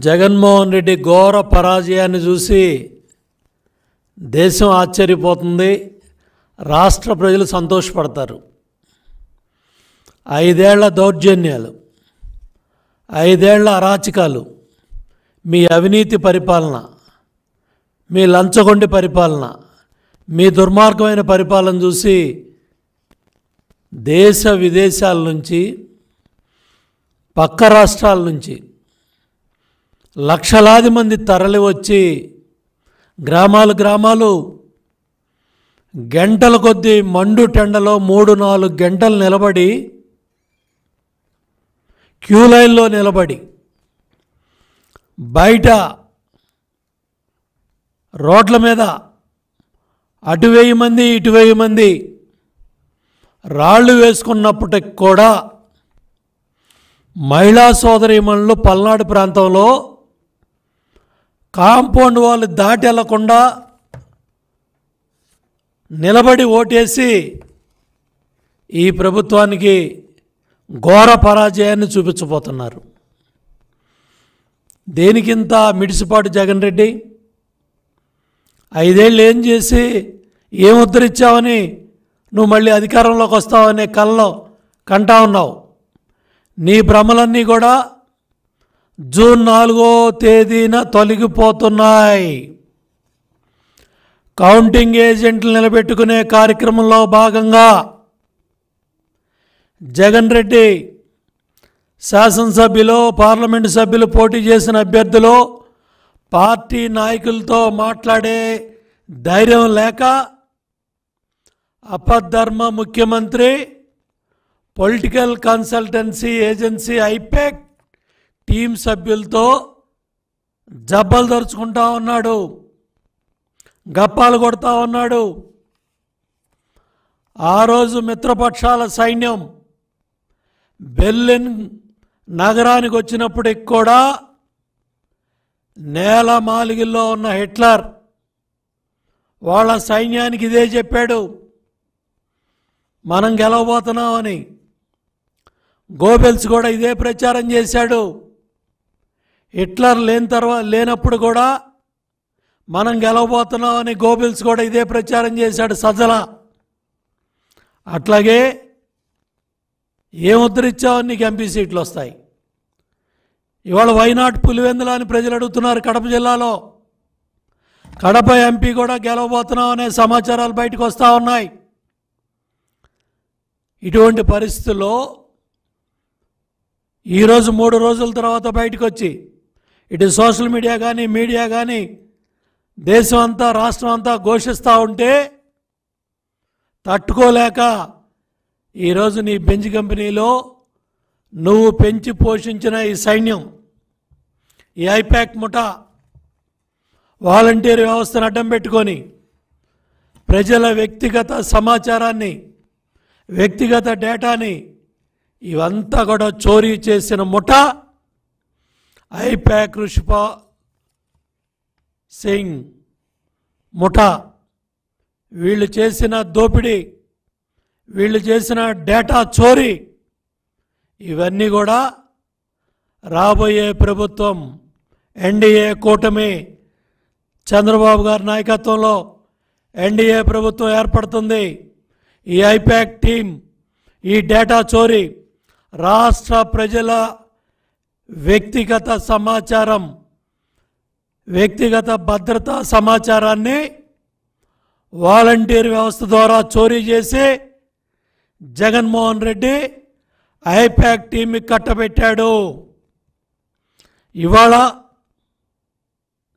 జగన్మోహన్ రెడ్డి ఘోర పరాజయాన్ని చూసి దేశం ఆశ్చర్యపోతుంది రాష్ట్ర ప్రజలు సంతోషపడతారు. ఐదేళ్ళ దౌర్జన్యాలు ఐదేళ్ళ అరాచకాలు మీ అవినీతి పరిపాలన మీ లంచగొండి పరిపాలన మీ దుర్మార్గమైన పరిపాలన చూసి దేశ విదేశాల నుంచి పక్క రాష్ట్రాల నుంచి లక్షలాది మంది తరలి వచ్చి గ్రామాలు గ్రామాలు గంటల కొద్దీ మండు టెండలో మూడు నాలుగు గంటలు నిలబడి క్యూ లైన్లో నిలబడి బయట రోడ్ల మీద అటు వెయ్యి మంది ఇటు వెయ్యి మంది రాళ్ళు వేసుకున్నప్పటికి కూడా మహిళా సోదరీమణులు పల్నాడు ప్రాంతంలో కాంపౌండ్ వాళ్ళు దాటి వెళ్ళకుండా నిలబడి ఓటేసి ఈ ప్రభుత్వానికి ఘోర పరాజయాన్ని చూపించబోతున్నారు. దేనికింత మిడిసిపాటు జగన్ రెడ్డి? ఐదేళ్ళు ఏం చేసి ఏం ఉద్ధరించావని నువ్వు మళ్ళీ అధికారంలోకి వస్తావనే కల్లో కంటా ఉన్నావు. నీ భ్రమలన్నీ కూడా జూన్ నాలుగో తేదీన తొలగిపోతున్నాయి. కౌంటింగ్ ఏజెంట్లు నిలబెట్టుకునే కార్యక్రమంలో భాగంగా జగన్ రెడ్డి శాసనసభ్యులు పార్లమెంటు సభ్యులు పోటీ చేసిన అభ్యర్థులు పార్టీ నాయకులతో మాట్లాడే ధైర్యం లేక అపధర్మ ముఖ్యమంత్రి political consultancy agency IPAC team సభ్యులతో జబ్బలు దరుచుకుంటా ఉన్నాడు. గప్పాలు కొడతా ఉన్నాడు. ఆ రోజు మిత్రపక్షాల సైన్యం బెర్లిన్ నగరానికి వచ్చినప్పటికి కూడా నేల మాలిగిల్లో ఉన్న హిట్లర్ వాళ్ళ సైన్యానికి ఇదే చెప్పాడు. మనం గెలవబోతున్నామని. గోబెల్స్ కూడా ఇదే ప్రచారం చేశాడు. హిట్లర్ లేని తర్వాత లేనప్పుడు కూడా మనం గెలవబోతున్నామని గోబిల్స్ కూడా ఇదే ప్రచారం చేశాడు సజల అట్లాగే ఏం ఉద్ధరించావని నీకు ఎంపీ సీట్లు వస్తాయి. ఇవాళ వైనాట్ పులివెందుల అని ప్రజలు అడుగుతున్నారు కడప జిల్లాలో. కడప ఎంపీ కూడా గెలవబోతున్నాం అనే సమాచారాలు బయటకు వస్తూ ఉన్నాయి. ఇటువంటి పరిస్థితుల్లో ఈరోజు మూడు రోజుల తర్వాత బయటకు వచ్చి ఇటు సోషల్ మీడియా కానీ మీడియా కానీ దేశం అంతా రాష్ట్రం అంతా ఘోషిస్తూ ఉంటే తట్టుకోలేక ఈరోజు నీ బెంజ్ కంపెనీలో నువ్వు పెంచి పోషించిన ఈ సైన్యం ఈ ఐపాక్ ముఠా వాలంటీర్ వ్యవస్థను అడ్డం పెట్టుకొని ప్రజల వ్యక్తిగత సమాచారాన్ని వ్యక్తిగత డేటాని ఇవంతా కూడా చోరీ చేసిన ముఠ ఐపాక్ రుషిపా సింగ్ ముఠా. వీళ్ళు చేసిన దోపిడీ వీళ్ళు చేసిన డేటా చోరీ ఇవన్నీ కూడా రాబోయే ప్రభుత్వం ఎన్డీఏ కూటమి చంద్రబాబు గారి నాయకత్వంలో ఎన్డీఏ ప్రభుత్వం ఏర్పడుతుంది. ఈ ఐపాక్ టీం ఈ డేటా చోరీ రాష్ట్ర ప్రజల వ్యక్తిగత సమాచారం వ్యక్తిగత భద్రతా సమాచారాన్ని వాలంటీర్ వ్యవస్థ ద్వారా చోరీ చేసి జగన్మోహన్ రెడ్డి ఐపాక్ టీమ్ని కట్టబెట్టాడు. ఇవాళ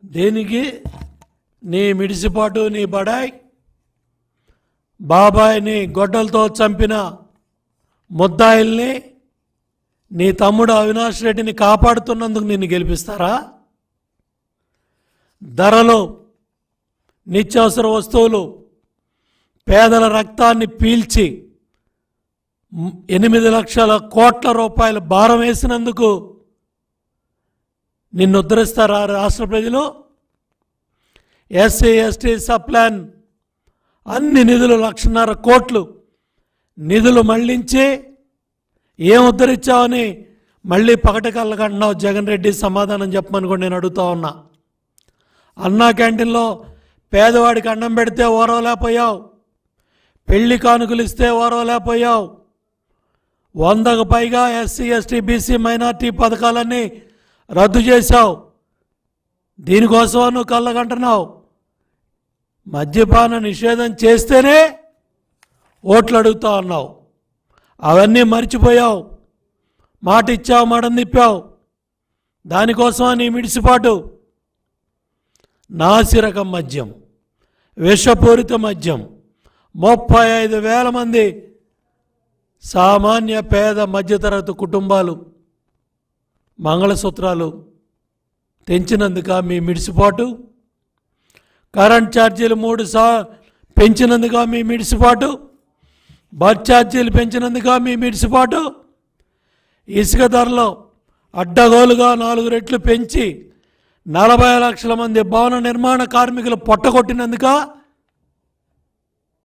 దేనికి నీ మిడిసిపాటు నీ బడాయ్ బాబాయిని గొడ్డలతో చంపిన ముద్దాయిల్ని నీ తమ్ముడు అవినాష్ రెడ్డిని కాపాడుతున్నందుకు నిన్ను గెలిపిస్తారా? ధరలు నిత్యావసర వస్తువులు పేదల రక్తాన్ని పీల్చి ఎనిమిది లక్షల కోట్ల రూపాయల భారం వేసినందుకు నిన్ను ఉద్ధరిస్తారా రాష్ట్ర ప్రజలు? ఎస్సీ ఎస్టీ సప్లాన్ అన్ని నిధులు లక్షన్నర కోట్లు నిధులు మళ్ళించి ఏం ఉద్ధరించావని మళ్ళీ పగటి కళ్ళకంటున్నావు జగన్ రెడ్డి సమాధానం చెప్పమని కూడా నేను అడుగుతా ఉన్నా. అన్నా క్యాంటీన్లో పేదవాడికి అన్నం పెడితే ఓరవలేకపోయావు. పెళ్ళి కానుకలు ఇస్తే ఓరవలేకపోయావు. వందకు పైగా ఎస్సీ ఎస్టీ బీసీ మైనార్టీ పథకాలన్నీ రద్దు చేశావు. దీనికోసం నువ్వు కళ్ళకంటున్నావు మద్యపాన నిషేధం చేస్తేనే ఓట్లు అడుగుతా ఉన్నావు. అవన్నీ మర్చిపోయావు. మాట ఇచ్చావు మాట నిప్పావు. దానికోసం నీ మిడిసిపాటు? నాసిరకం మద్యం విషపూరిత మద్యం ముప్పై ఐదు వేల మంది సామాన్య పేద మధ్యతరగతి కుటుంబాలు మంగళసూత్రాలు తెంచినందుక మీ మిడిసిపాటు? కరెంట్ ఛార్జీలు మూడు సా పెంచినందుక మీ మిడిసిపాటు? బస్ ఛార్జీలు పెంచినందుక మీ మిడిసిపాటు ఇసుక ధరలో అడ్డగోలుగా నాలుగు రెట్లు పెంచి నలభై లక్షల మంది భవన నిర్మాణ కార్మికులు పొట్టగొట్టినందుక